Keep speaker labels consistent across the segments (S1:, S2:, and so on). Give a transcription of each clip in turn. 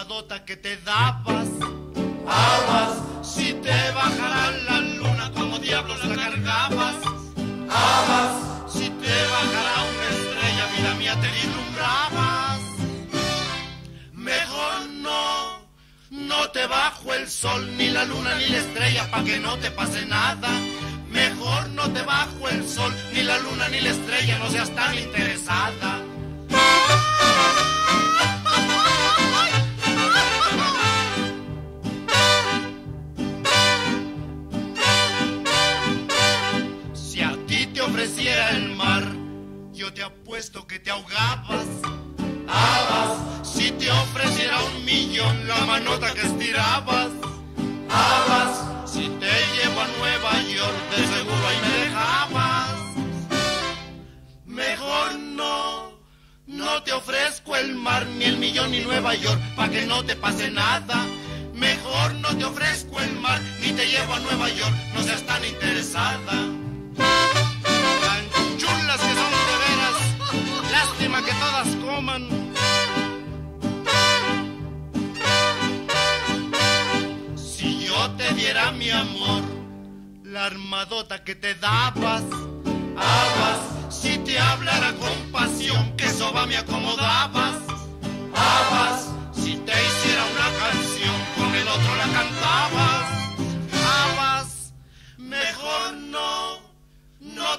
S1: armadota que te dabas. Aguas, si te bajara la luna como diablos la cargabas. Aguas, si te bajara una estrella, vida mía, te vislumbrabas. Mejor no, no te bajo el sol, ni la luna, ni la estrella, pa' que no te pase nada. Mejor no te bajo el sol, ni la luna, ni la estrella, no seas tan interesada. Yo te apuesto que te ahogabas. Habas, si te ofreciera un millón, la manota que estirabas. Habas, si te llevo a Nueva York, de seguro ahí me dejabas. Mejor no, no te ofrezco el mar, ni el millón, ni Nueva York, pa' que no te pase nada. Mejor no te ofrezco el mar, ni te llevo a Nueva York, no seas tan interesada. Tan chulas que son que todas coman. Si yo te diera mi amor, la armadota que te dabas, aguas, si te hablara con pasión, que soba me acomodabas,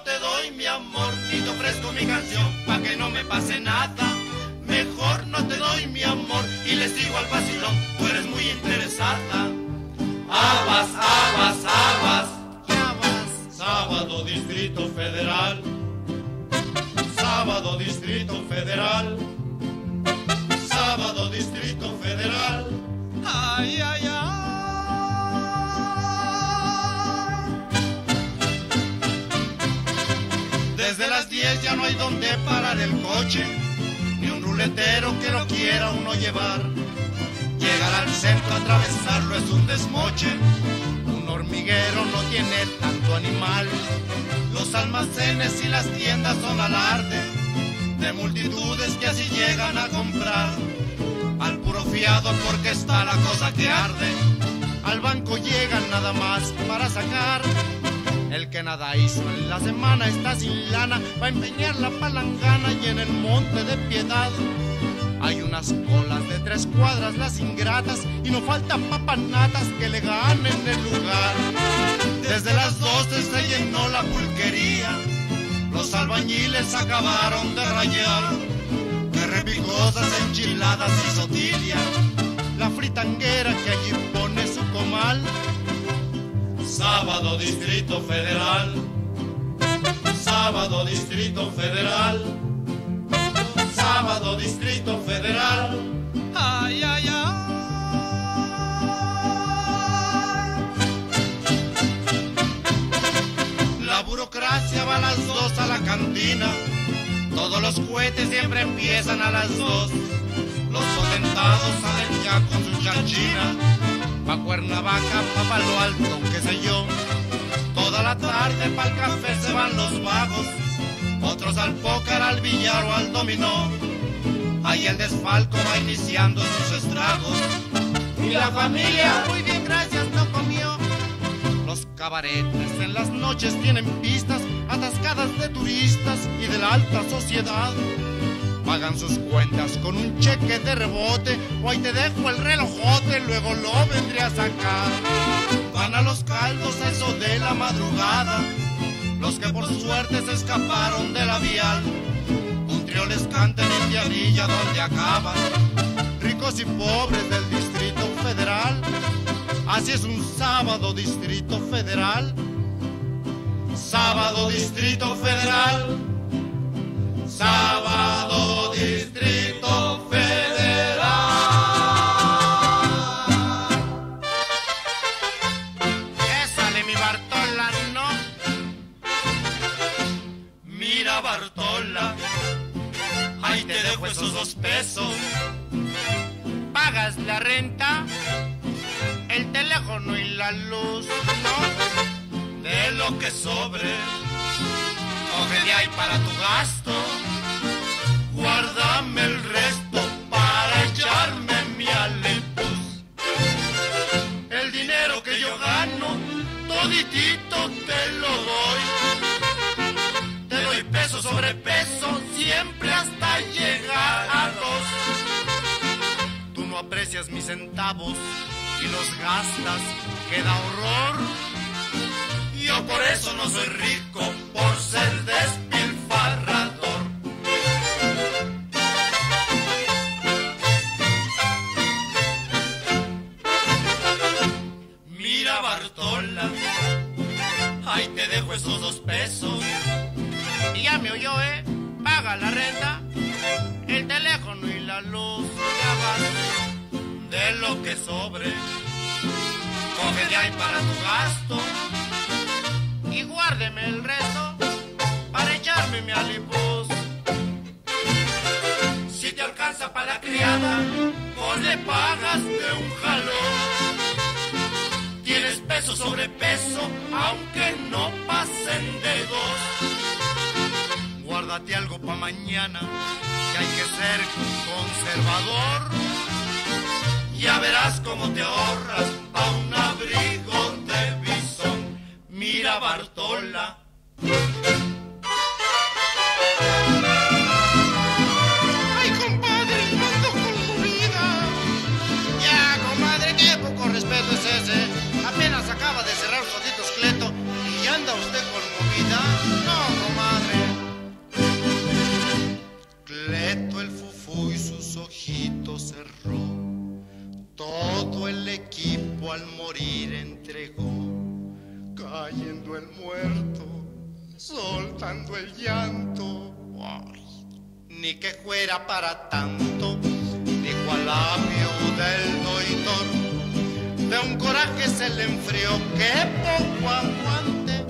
S1: te doy mi amor, ni te ofrezco mi canción, pa' que no me pase nada. Mejor no te doy mi amor y les digo al vacilón, tú eres muy interesada. Aguas, aguas, aguas, aguas. Sábado Distrito Federal. Sábado Distrito Federal. Sábado Distrito Federal. Ay, ay, ay. Desde las 10 ya no hay donde parar el coche, ni un ruletero que lo quiera uno llevar. Llegar al centro, atravesarlo es un desmoche. Un hormiguero no tiene tanto animal. Los almacenes y las tiendas son alarde de multitudes que así llegan a comprar. Al puro fiado porque está la cosa que arde. Al banco llegan nada más para sacar. El que nada hizo en la semana está sin lana. Va a empeñar la palangana y en el monte de piedad. Hay unas colas de tres cuadras, las ingratas, y no faltan papanatas que le ganen el lugar. Desde las doce se llenó la pulquería, los albañiles acabaron de rayar. Que repicosas enchiladas y sotilia, la fritanguera que allí pone su comal. Sábado Distrito Federal, Sábado Distrito Federal. Sábado Distrito Federal. Ay, ay, ay. La burocracia va a las dos a la cantina. Todos los cohetes siempre empiezan a las dos. Los potentados salen ya con su chanchina. Pa' Cuernavaca, pa' Palo Alto, qué sé yo. Toda la tarde pa'l café se van los vagos otros al póker, al billar o al dominó. Ahí el desfalco va iniciando sus estragos. Y la familia, muy bien, gracias, no comió. Los cabaretes en las noches tienen pistas atascadas de turistas y de la alta sociedad. Pagan sus cuentas con un cheque de rebote o ahí te dejo el relojote, luego lo vendré a sacar. Van a los caldos eso de la madrugada los que por suerte se escaparon de la vial. Un trío les canta en el pianilla donde acaban, ricos y pobres del Distrito Federal. Así es un sábado Distrito Federal. Sábado Distrito Federal. Sábado Distrito Federal. Ésale mi Bartola, no. Mira Bartola, ahí te dejo esos dos pesos. Pagas la renta, el teléfono y la luz, ¿no? De lo que sobre, coge de ahí para tu gasto. Guárdame el resto para echarme mi alepus. El dinero que yo gano, toditito te lo doy. Te doy peso sobre peso, siempre hasta llegar a dos. Tú no aprecias mis centavos y los gastas, queda horror yo por eso no soy rico, por ser despilfarrador. Mira Bartola, ahí te dejo esos dos pesos. Y ya me oyó, ¿eh? Paga la renta, el teléfono y la luz. Ya vas de lo que sobre. Coge de ahí para tu gasto y guárdeme el resto para echarme mi alipuz. Si te alcanza para la criada, pues le pagas de un jalón. Tienes peso sobre peso, aunque no pasen de dos. Guárdate algo para mañana, que hay que ser conservador. Ya verás cómo te ahorras pa' un abrigo. Mira Bartola. Fuera para tanto, dijo al labio del doitor. De un coraje se le enfrió, que poco aguante.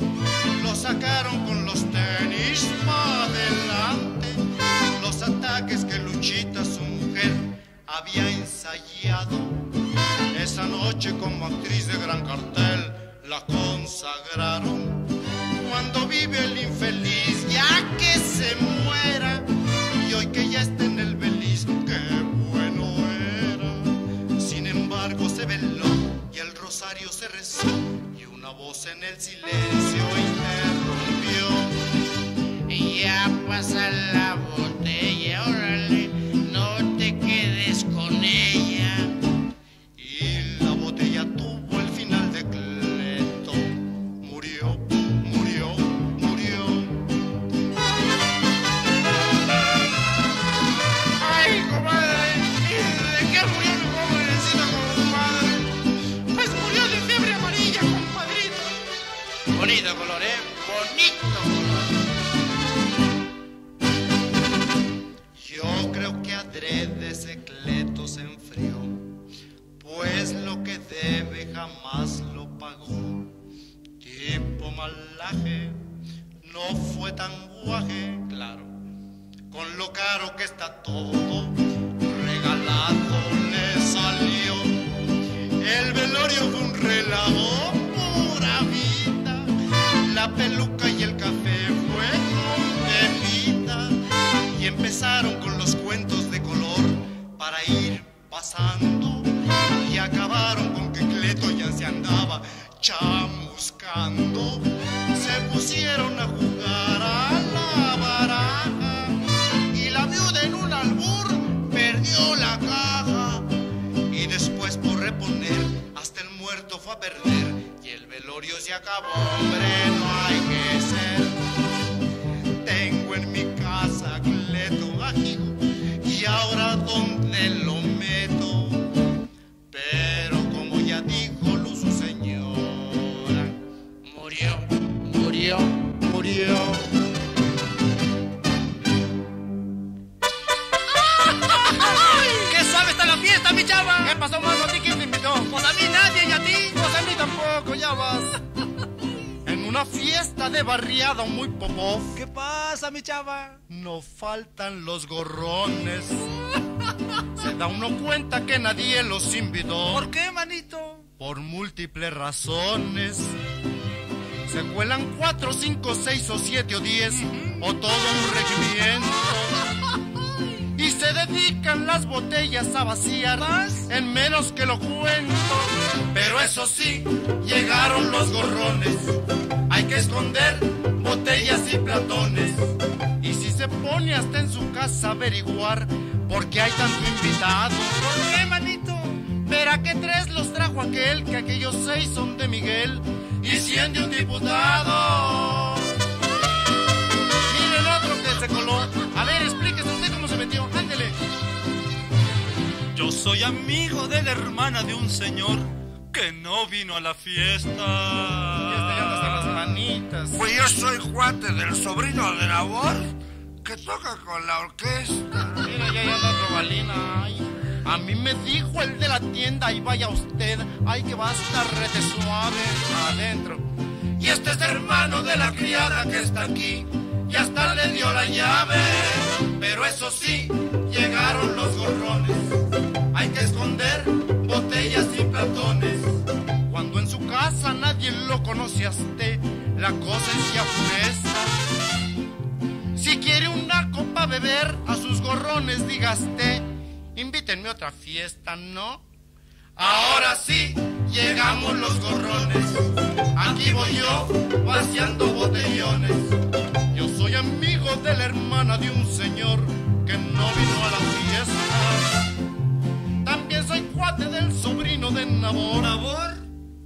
S1: Lo sacaron con los tenis para adelante. Los ataques que Luchita, su mujer, había ensayado. Esa noche como actriz de gran cartel la consagraron. Cuando vive el infeliz, en el silencio interrumpió.
S2: Ya pasa la botella, órale, pues
S1: lo que debe jamás lo pagó. Tipo malaje, no fue tan guaje, claro, con lo caro que está todo, acabaron con que Cleto ya se andaba chamuscando. Se pusieron a jugar a la baraja y la viuda en un albur perdió la caja y después por reponer hasta el muerto fue a perder y el velorio se acabó,
S2: murió. ¡Qué suave está la fiesta, mi chava! ¿Qué pasó, mano? ¿A ti quién te invitó? Pues a mí nadie y a ti. Pues a mí tampoco, ya vas.
S1: En una fiesta de barriada muy popó,
S2: ¿Qué pasa, mi chava?
S1: no faltan los gorrones. Se da uno cuenta que nadie los invitó.
S2: ¿Por qué, manito?
S1: por múltiples razones. Se cuelan cuatro, cinco, seis o siete o diez o todo un regimiento. Y se dedican las botellas a vaciar en menos que lo cuento. Pero eso sí, llegaron los gorrones. Hay que esconder botellas y platones.
S2: Y si se pone hasta en su casa a averiguar por qué hay tanto invitado.
S1: ¿Por qué, manito?
S2: Verá que tres los trajo aquel, que aquellos seis son de Miguel.
S1: Y cien de un diputado.
S2: Miren otro que se coló. A ver, explíquese usted cómo se metió. Ándele.
S3: Yo soy amigo de la hermana de un señor que no vino a la fiesta.
S2: Las manitas.
S4: Pues yo soy cuate del sobrino de la voz que toca con la orquesta.
S2: Mira, ya anda otro balina. Ay, a mí me dijo el de la tienda, ahí vaya usted. Ay, que va a estar suave adentro.
S1: Y este es hermano de la criada que está aquí. Y hasta le dio la llave. Pero eso sí, llegaron los gorrones. Hay que esconder botellas y platones.
S2: Cuando en su casa nadie lo conoce a la cosa es que afuresta. Si quiere una copa beber, a sus gorrones dígaste, invítenme a otra fiesta, ¿no?
S1: Ahora sí, llegamos los gorrones. Aquí voy yo, vaciando botellones.
S2: Yo soy amigo de la hermana de un señor que no vino a la fiesta. También soy cuate del sobrino de Nabor.
S1: ¿Nabor?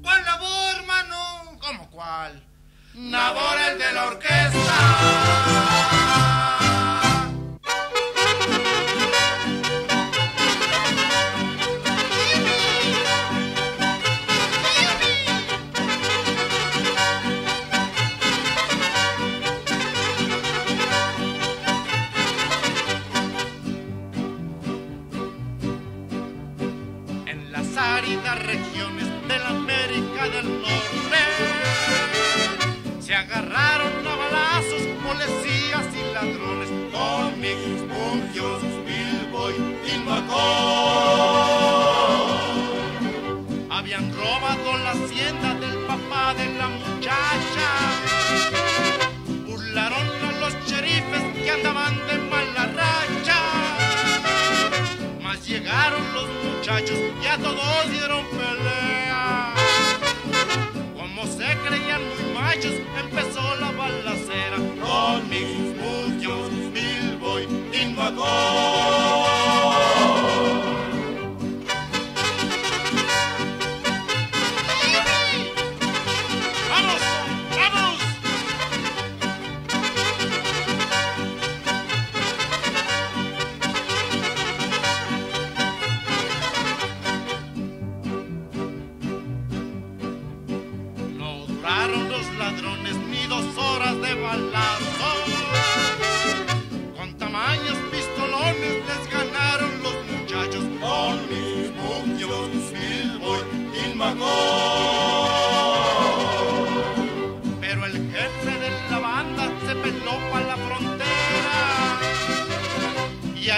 S1: ¿Cuál Nabor, hermano?
S2: ¿Cómo cuál?
S1: Nabor el de la orquesta.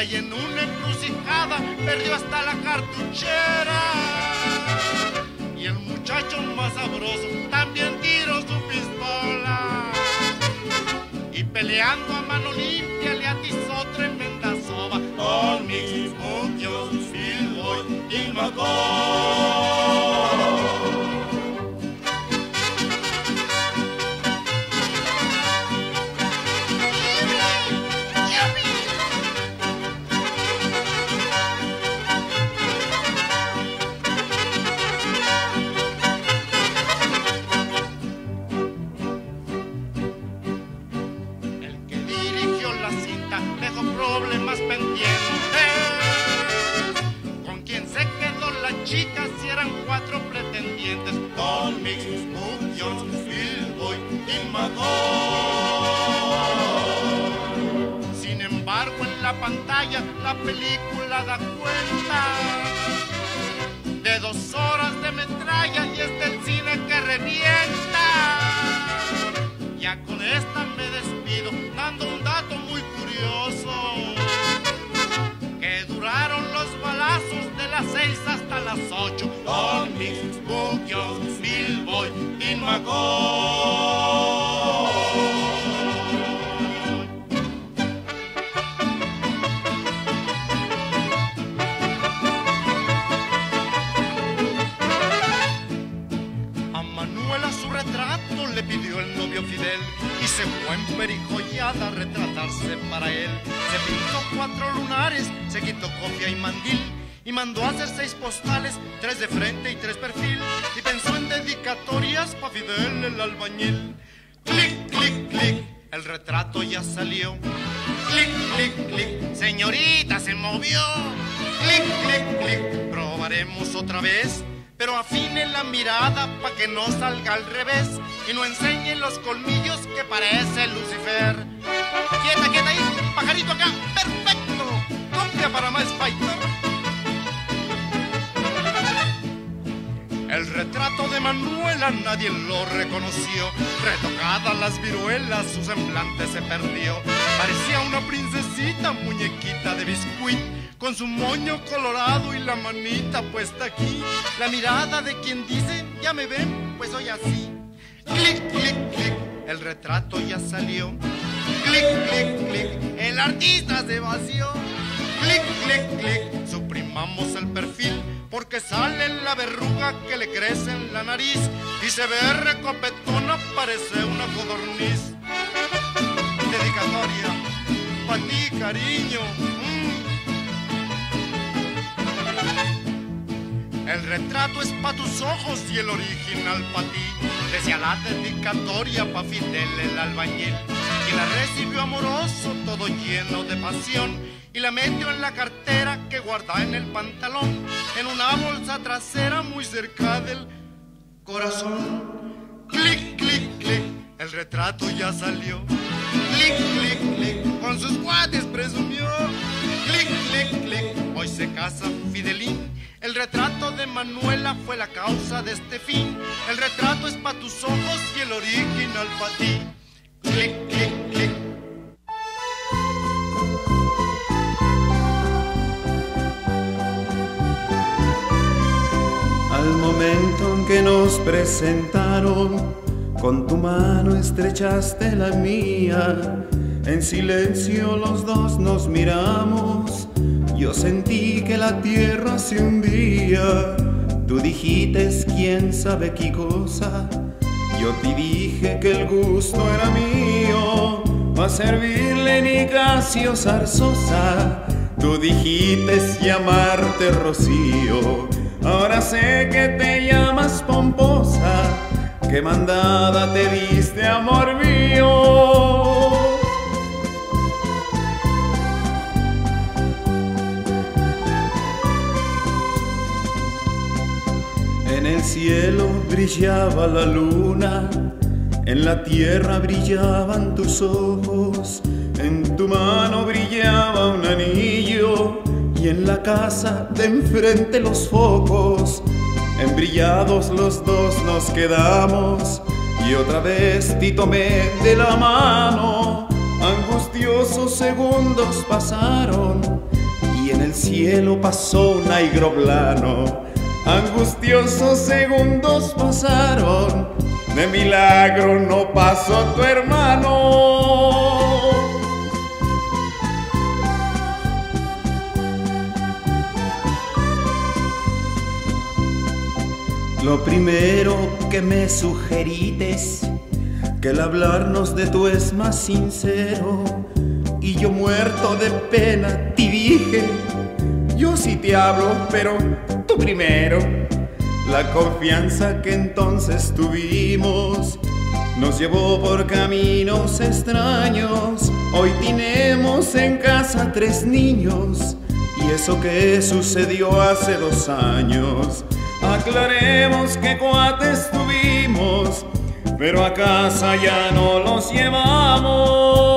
S2: Y en una encrucijada perdió hasta la cartuchera. Y el muchacho más sabroso también tiró su pistola. Y peleando a mano limpia le atizó tremenda soba.
S1: Con mis Bilbo y Macón.
S2: Pantalla la película da cuenta de dos horas de metralla y es del cine que revienta. Ya con esta me despido, dando un dato muy curioso. Que duraron los balazos de las seis hasta las ocho.
S1: Con mis pugios, Y Macón. Fidel y se fue en perijollada a retratarse para él. Se pintó cuatro lunares, se quitó copia y mandil y mandó hacer seis postales, tres de frente y tres perfil y pensó en dedicatorias para Fidel el albañil. Clic, clic, clic, el retrato ya salió. Clic, clic, clic, señorita se movió. Clic, clic, clic, probaremos otra vez pero afine la mirada pa' que no salga al revés y no enseñe los colmillos que parece Lucifer. Quieta, quieta ahí, pajarito acá, perfecto. Copia para más Fighter. El retrato de Manuela nadie lo reconoció. Retocadas las viruelas, su semblante se perdió. Parecía una princesita, muñequita de biscuit con su moño colorado y la manita puesta aquí. La mirada de quien dice, ya me ven, pues soy así. Clic, clic, clic, el retrato ya salió. Clic, clic, clic, el artista se vació. Clic, clic, clic, suprimamos el perfil porque sale la verruga que le crece en la nariz y se ve recopetona, parece una codorniz. Dedicatoria, para ti, cariño. El retrato es pa' tus ojos y el original pa' ti. Decía la dedicatoria pa' Fidel el albañil. Y la recibió amoroso, todo lleno de pasión. Y la metió en la cartera que guarda en el pantalón. En una bolsa trasera muy cerca del corazón. Clic, clic, clic, el retrato ya salió. Clic, clic, clic, con sus guates presumió. Clic, clic, clic, hoy se casa Fidelín el retrato de Manuela fue la causa de este fin. El retrato es pa' tus ojos y el original pa' ti.
S5: Al momento en que nos presentaron, con tu mano estrechaste la mía. En silencio los dos nos miramos yo sentí que la tierra se hundía, tú dijiste quién sabe qué cosa. Yo te dije que el gusto era mío, a servirle Nicasio Zarzosa. Tú dijiste llamarte Rocío, ahora sé que te llamas Pomposa. Que mandada te diste, amor mío. En el cielo brillaba la luna, en la tierra brillaban tus ojos, en tu mano brillaba un anillo y en la casa de enfrente los focos. Embrillados los dos nos quedamos y otra vez te tomé de la mano. Angustiosos segundos pasaron y en el cielo pasó un plano Angustiosos segundos pasaron, de milagro no pasó tu hermano. Lo primero que me sugerites, que el hablarnos de tú es más sincero, y yo muerto de pena te dije, yo sí te hablo, pero primero. La confianza que entonces tuvimos nos llevó por caminos extraños. Hoy tenemos en casa tres niños y eso que sucedió hace dos años. Aclaremos que cuates tuvimos, pero a casa ya no los llevamos.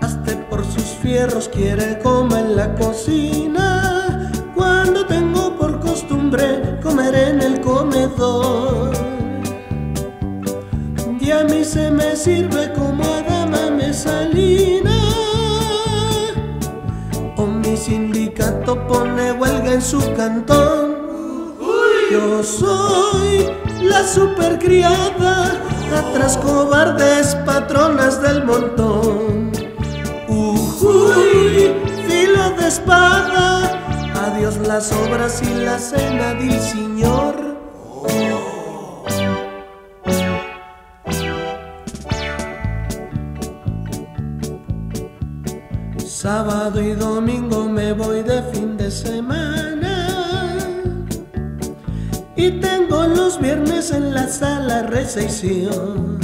S6: Hasta por sus fierros quiere comer en la cocina. Cuando tengo por costumbre comer en el comedor. Y a mí se me sirve como a dama mesalina. O mi sindicato pone huelga en su cantón. Yo soy la supercriada, atrás cobardes patronas del montón. Uy, filo de espada, adiós las obras y la cena del Señor. Sábado y domingo me voy de fin de semana y tengo los viernes en la sala recepción.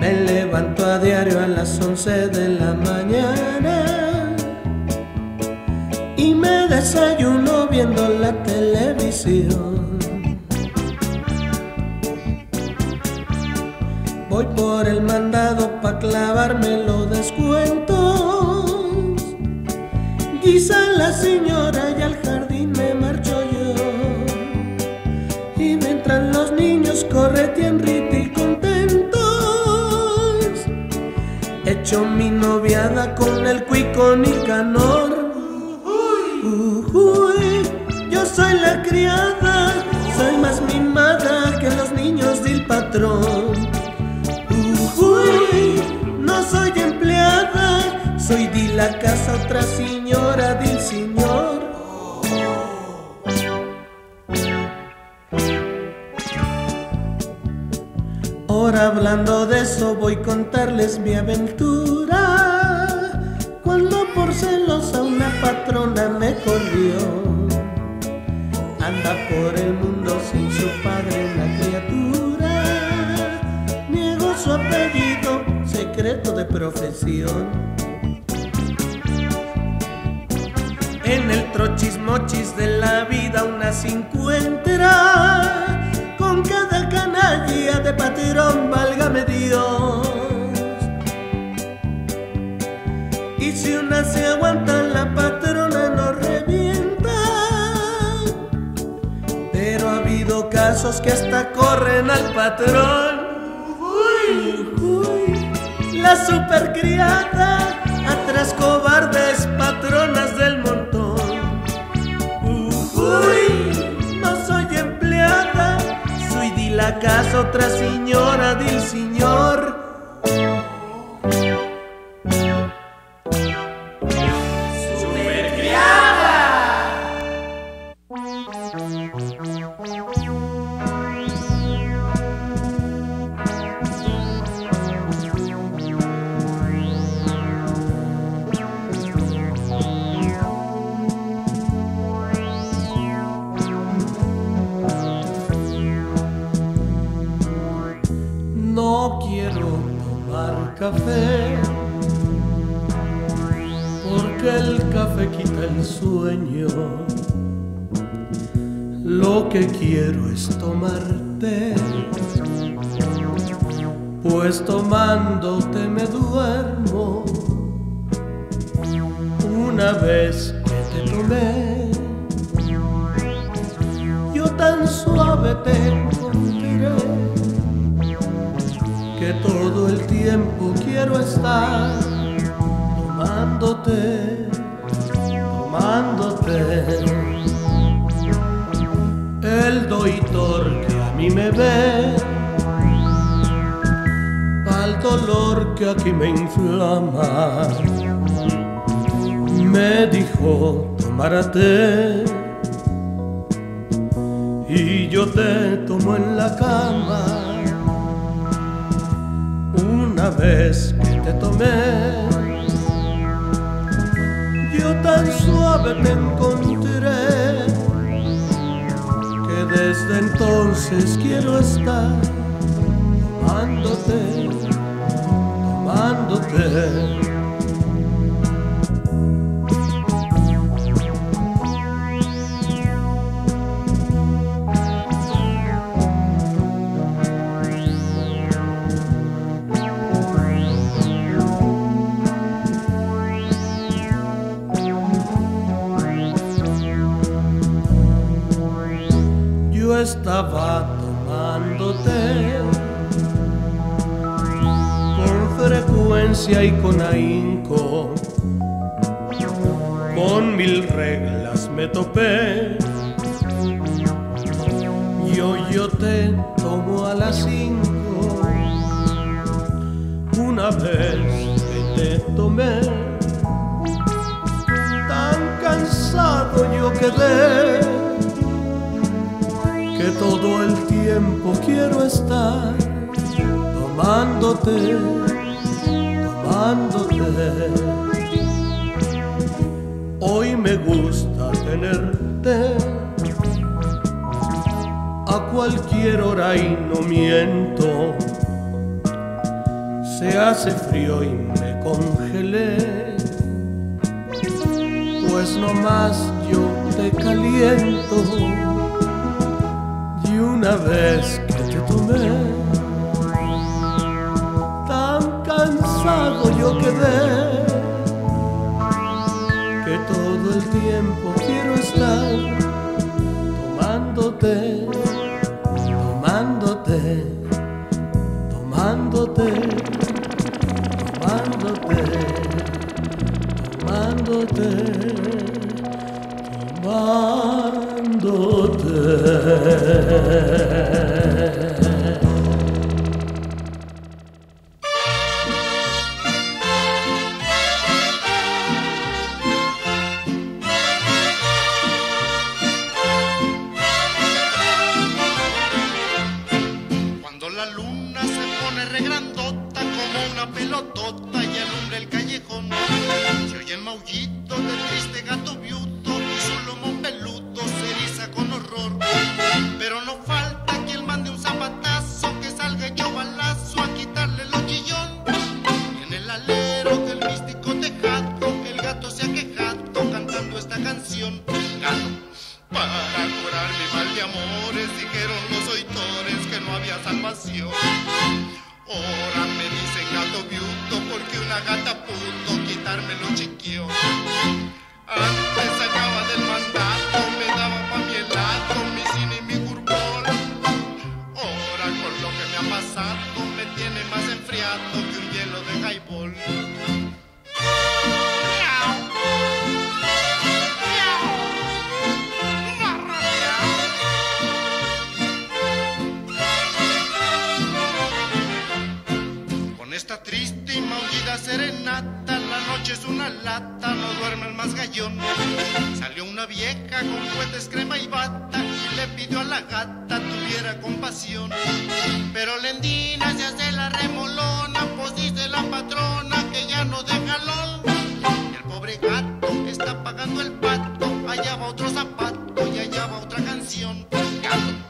S6: Me levanto a diario a las 11 de la mañana y me desayuno viendo la televisión. Voy por el mandado pa' clavarme los descuentos. Quizá la señora corretean riti y contentos, echo mi noviada con el cuico Nicanor. Uy, yo soy la criada, soy más mimada que los niños del patrón. Uy, no soy empleada, soy de la casa otra eso voy a contarles mi aventura. Cuando por celosa una patrona me corrió. Anda por el mundo sin su padre la criatura. Niego su apellido, secreto de profesión. En el trochismochis de la vida una se encuentra patrón, válgame Dios. Y si una se aguanta, la patrona no revienta. Pero ha habido casos que hasta corren al patrón. La supercriada, cobardes casa otra señora del señor. Café porque el café quita el sueño. Lo que quiero es tomarte, pues tomándote me duermo. Una vez quiero estar tomándote, tomándote. El doitor que a mí me ve, pa'l dolor que aquí me inflama, me dijo tomárate y yo te tomo en la cama. Una vez te tomé, yo tan suave te encontré que desde entonces quiero estar tomándote, tomándote. estaba tomándote con frecuencia y con ahínco. Con mil reglas me topé. Yo, yo te tomo a las cinco. Una vez que te tomé, tan cansado yo quedé todo el tiempo quiero estar tomándote, tomándote. Hoy me gusta tenerte a cualquier hora y no miento. Se hace frío y me congelé, pues no más yo te caliento una vez que te tomé. Tan cansado yo quedé que todo el tiempo quiero estar tomándote, tomándote, tomándote, tomándote, tomándote,
S1: tomándote. 呵 Thank you.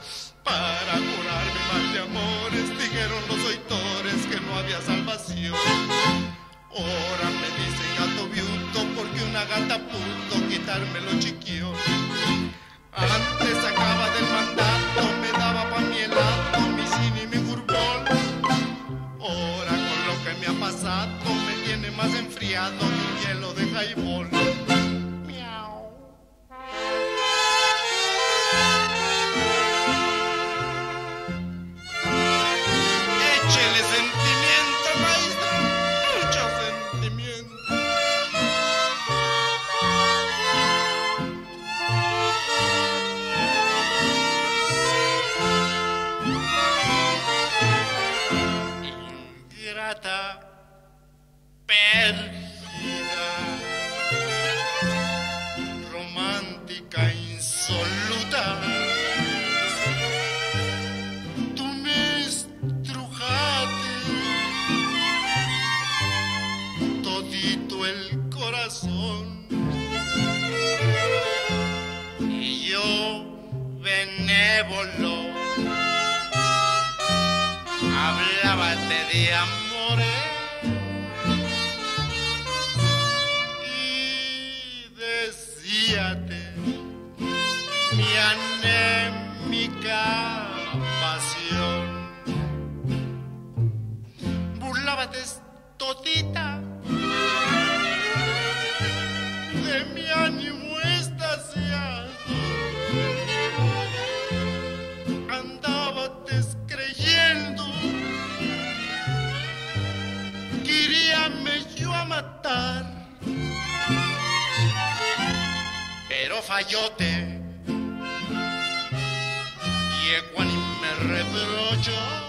S1: Fallote. Y ecuani me reprocho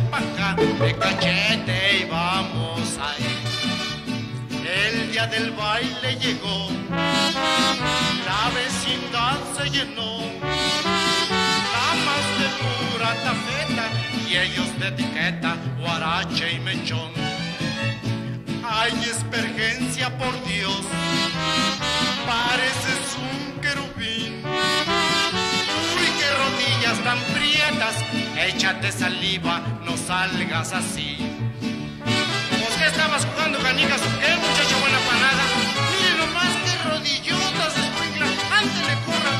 S1: arrímese pa' acá, de cachete y vamos ahí. El día del baile llegó, la vecindad se llenó, damas de pura tafeta y ellos de etiqueta, guarache y mechón. Hay espergencia por Dios, pareces un querubín. Rodillas tan prietas, échate saliva, no salgas así. ¿Pues qué estabas jugando canicas? ¿Qué muchacho buena panada? Mire nomás qué rodillotas, escuincla, ándale, corra.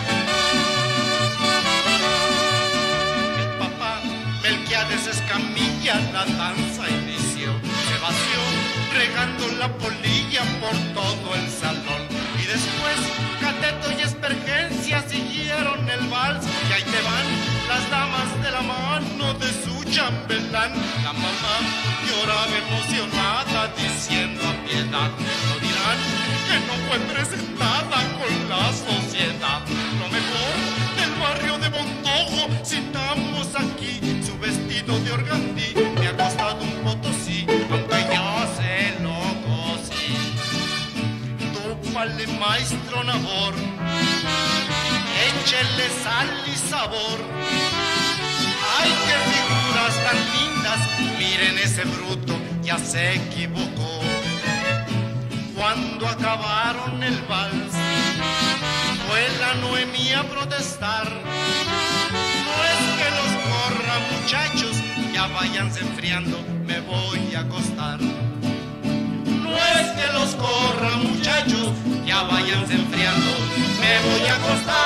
S1: El papá Melquiades Escamilla la danza inició, se vació regando la polilla por todo el salón. Y después Cateto y Siguieron el vals y ahí te van las damas de la mano de su chambelán. La mamá lloraba emocionada diciendo a piedad, no dirán que no fue presentada con la sociedad. Lo mejor del barrio de Montojo, citamos aquí su vestido de organdí, me ha costado un potosí, aunque yo se lo cosí. Tópale maestro Nabor, échele sal y sabor. Ay, qué figuras tan lindas, miren ese bruto, ya se equivocó. Cuando acabaron el vals, fue la Noemí a protestar. No es que los corra muchachos, ya váyanse enfriando, me voy a acostar. No es que los corra muchachos, ya váyanse enfriando, me voy a acostar.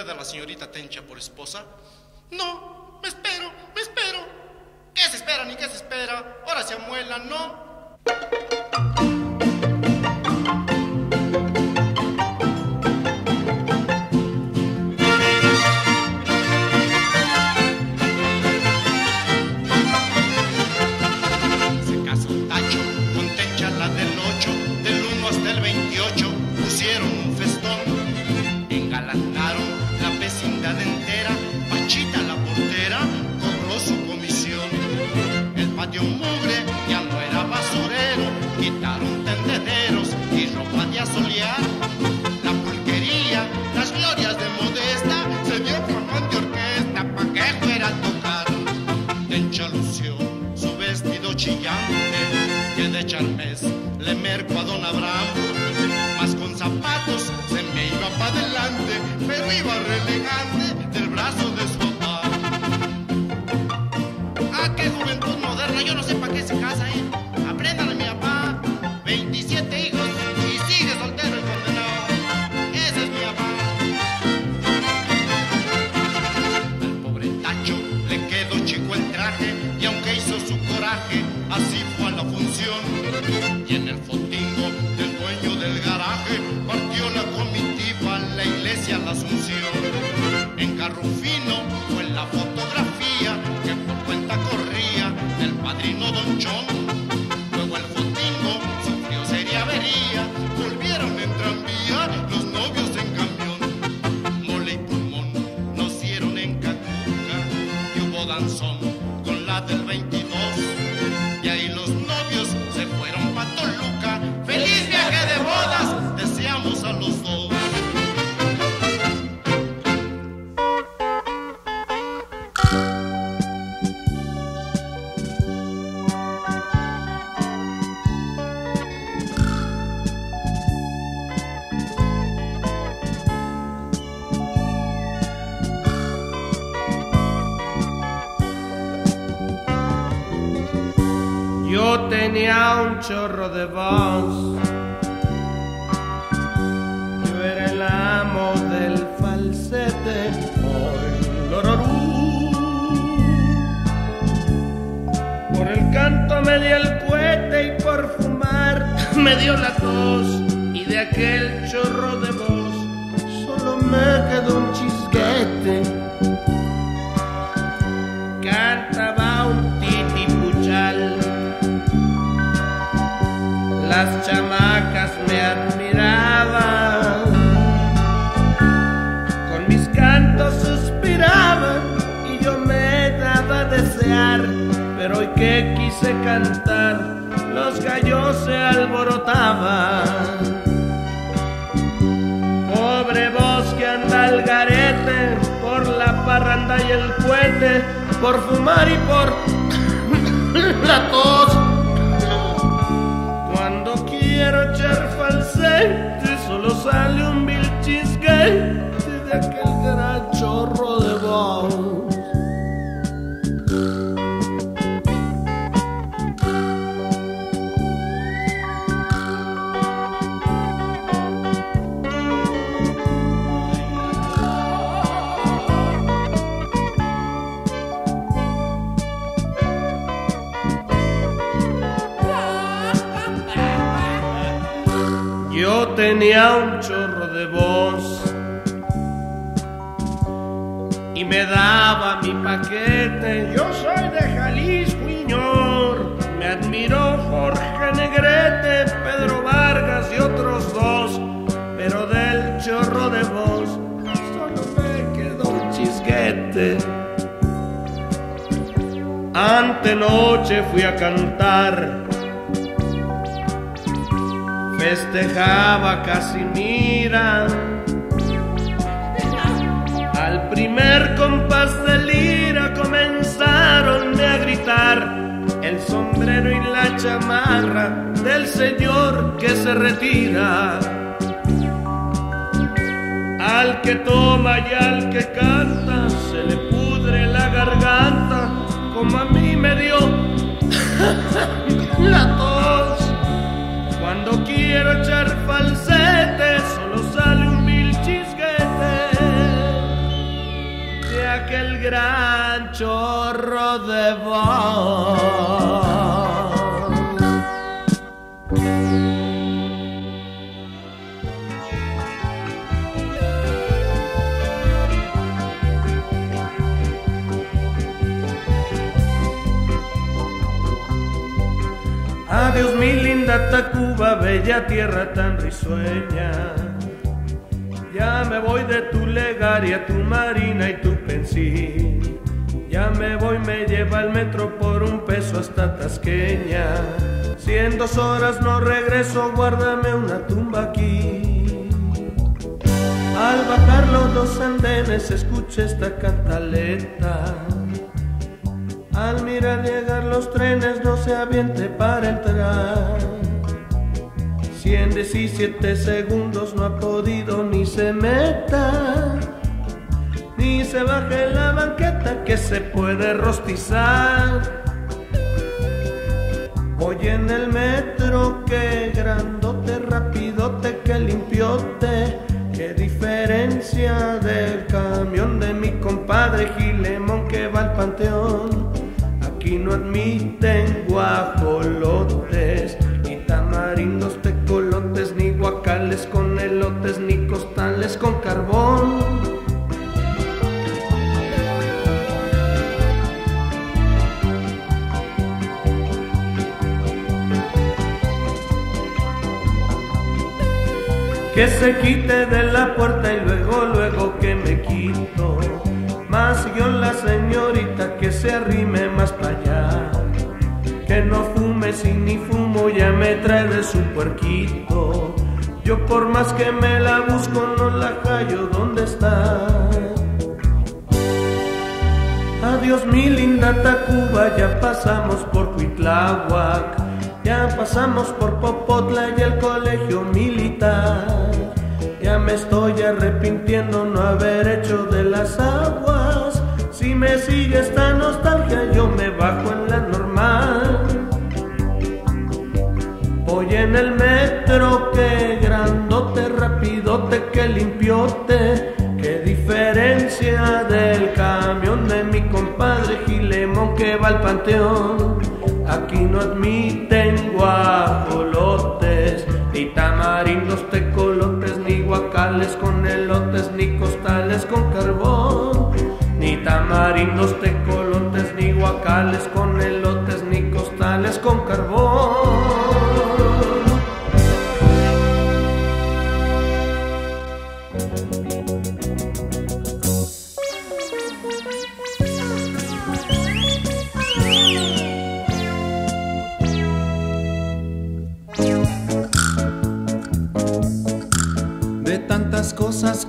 S1: Usted a la señorita Tencha por esposa? No, me espero, me espero. ¿Qué se espera ni qué se espera? Ahora se amuela, ¿no? Chillante, que de charmes le merco a don Abraham. Más con zapatos se me iba pa' adelante, pero iba relegante del brazo de su papá. Ah, qué juventud moderna, yo no sé
S6: chorro quise cantar, los gallos se alborotaban. Pobre voz que anda al garete por la parranda y el puente, por fumar y por la tos. Cuando quiero echar falsete, solo sale un vil chisguete de aquel gran chorro de voz. Tenía un chorro de voz y me daba mi paquete. Yo soy de Jalisco, señor. Me admiró Jorge Negrete, Pedro Vargas y otros dos, pero del chorro de voz solo me quedó un chisguete. Antenoche fui a cantar festejaba Casimira. Al primer compás de lira comenzaron a gritar el sombrero y la chamarra del señor que se retira. Al que toma y al que canta se le pudre la garganta como a mí me dio la tos. Cuando quiero echar falsete, solo sale un vil chisguete de aquel gran chorro de voz. Adiós mi linda Bella tierra tan risueña. Ya me voy de tu legaria, tu marina y tu pensín. Ya me voy, me lleva el metro por un peso hasta Tasqueña. Si en dos horas no regreso, guárdame una tumba aquí. Al bajar los dos andenes, escucha esta cantaleta. Al mirar llegar los trenes no se aviente para entrar. Si en 17 segundos no ha podido ni se meta, ni se baje la banqueta que se puede rostizar. Voy en el metro que grandote, rapidote, que limpiote. Qué diferencia del camión de mi compadre Gilemón que va al panteón. Aquí no admiten se quite de la puerta y luego, luego que me quito. Más yo la señorita que se arrime más para allá. Que no fume si ni fumo ya me trae de su puerquito. Yo por más que me la busco no la hallo dónde está. Adiós mi linda Tacuba, ya pasamos por Cuitláhuac, pasamos por Popotla y el colegio militar. Ya me estoy arrepintiendo no haber hecho de las aguas. Si me sigue esta nostalgia, yo me bajo en la normal. Voy en el metro, que grandote, rapidote, que limpiote. Qué diferencia del camión de mi compadre Gilemón que va al panteón. Aquí no admiten guajolotes, ni tamarindos, tecolotes, ni guacales con elotes, ni costales con carbón. Ni tamarindos, tecolotes, ni guacales con elotes, ni costales con carbón.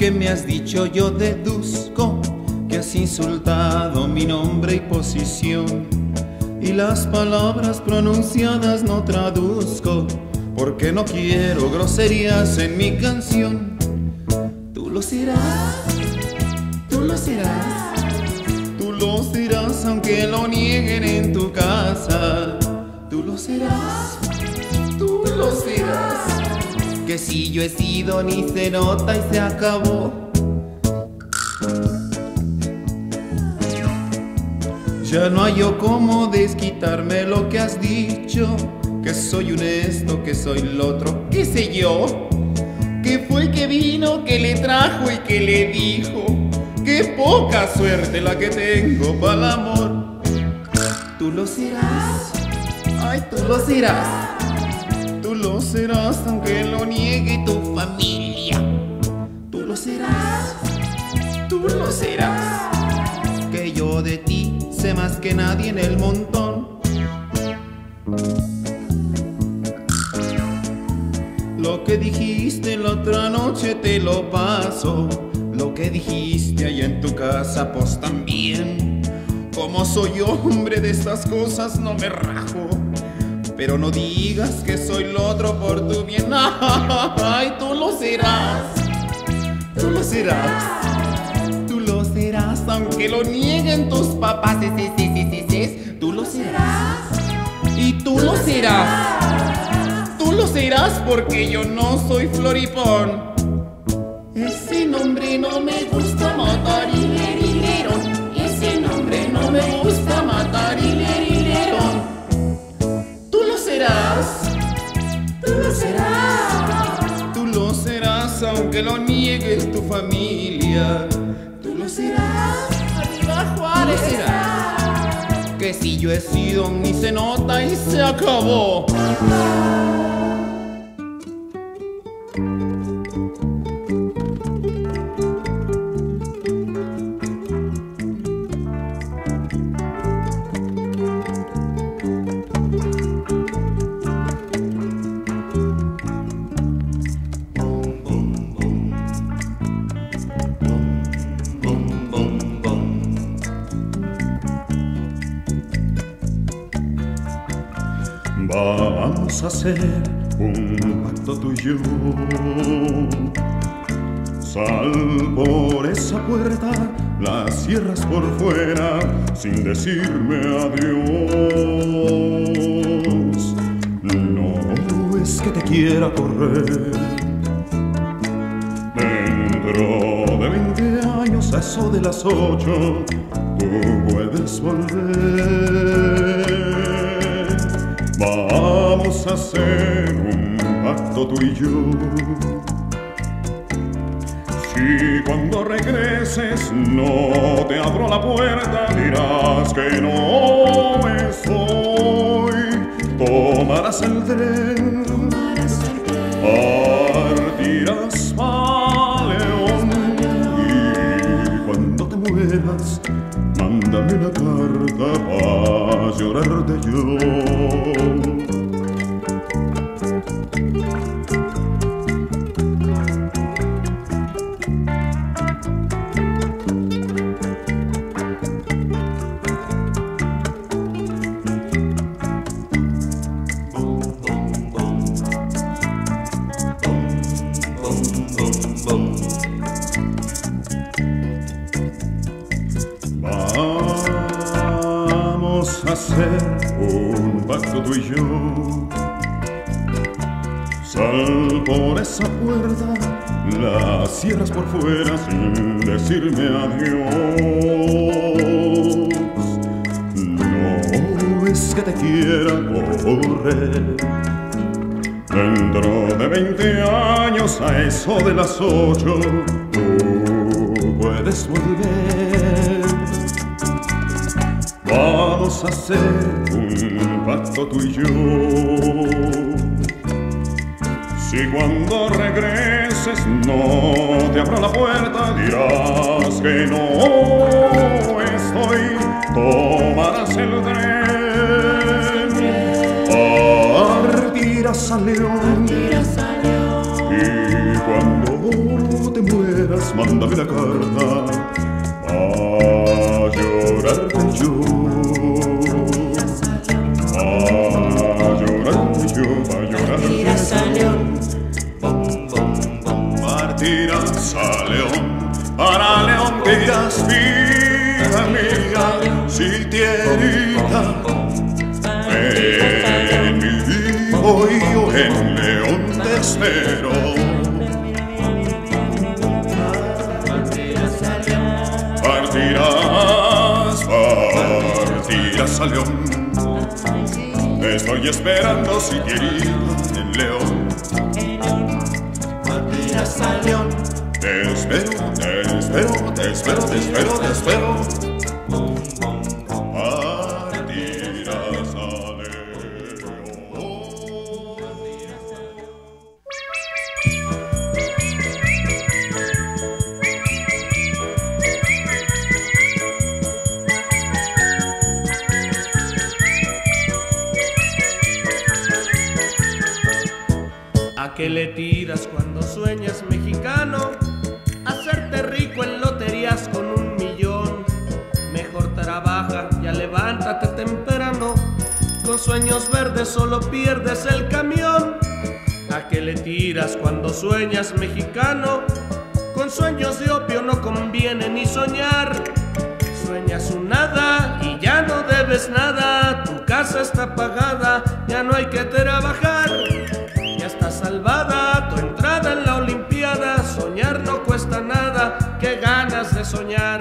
S5: Que me has dicho yo deduzco que has insultado mi nombre y posición. Y las palabras pronunciadas no traduzco, porque no quiero groserías en mi canción. Tú lo serás, tú lo serás, tú lo serás aunque lo nieguen en tu casa. Tú lo serás. Que si yo he sido ni se nota y se acabó. Ya no hay yo cómo desquitarme lo que has dicho, que soy un esto, que soy el otro, qué sé yo, que fue el que vino, que le trajo y que le dijo, qué poca suerte la que tengo para el amor. Tú lo serás, ay, tú lo serás, lo serás aunque lo niegue tu familia, tú lo serás, tú lo serás, que yo de ti sé más que nadie en el montón. Lo que dijiste la otra noche te lo paso. Lo que dijiste allá en tu casa, pues también. Como soy hombre de estas cosas, no me rajo. Pero no digas que soy lo otro por tu bien. Ay, tú lo serás. Tú lo serás. Tú lo serás, aunque lo nieguen tus papás. Tú lo serás. Y tú lo serás. Tú lo serás porque yo no soy floripón. Ese nombre no me gusta tu familia. Tú lo serás. Arriba Juárez. Tú lo serás. Que si yo he sido ni se nota y se acabó. Hacer un pacto tú y yo. Sal por esa puerta, la cierras por fuera sin decirme adiós. No es que te quiera correr. Dentro de 20 años, a eso de las 8, tú puedes volver. A hacer un pacto tú y yo. Si cuando regreses no te abro la puerta, dirás que no estoy. Tomarás el tren, partirás pa' León y cuando te mueras, mándame una carta para llorarte yo. Vamos fuera sin decirme adiós. No es que te quiera correr. Dentro de 20 años, a eso de las 8, tú puedes volver. Vamos a hacer un pacto tú y yo. Si cuando regreses no te abro la puerta, dirás que no estoy, tomarás el tren, partirás a León. Y cuando te
S7: mueras, mándame la carta a llorarte yo. Vida mía, si te herida. En mi hoy yo en León te espero. Partirás, partirás a León. Estoy esperando si quieres en León.
S6: Partirás a León.
S7: Te espero, te espero, te espero, te espero, te
S6: sueñas mexicano? Con sueños de opio no conviene ni soñar. Sueñas un nada y ya no debes nada. Tu casa está pagada, ya no hay que trabajar. Ya está salvada tu entrada en la Olimpiada. Soñar no cuesta nada, qué ganas de soñar.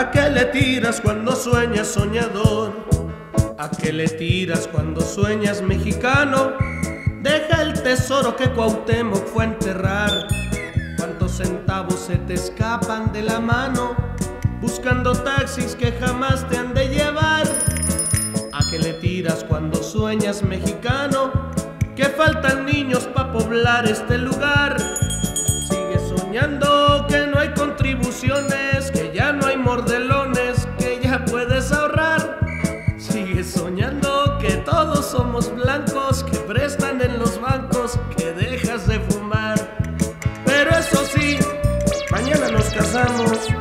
S6: ¿A qué le tiras cuando sueñas soñador? ¿A qué le tiras cuando sueñas mexicano? Deja el tesoro que Cuauhtémoc fue a enterrar. ¿Cuántos centavos se te escapan de la mano? Buscando taxis que jamás te han de llevar. ¿A qué le tiras cuando sueñas mexicano? Que faltan niños para poblar este lugar. Sigue soñando que no hay contribuciones, mordelones, que ya puedes ahorrar. Sigue soñando que todos somos blancos, que prestan en los bancos, que dejas de fumar. Pero eso sí, mañana nos casamos.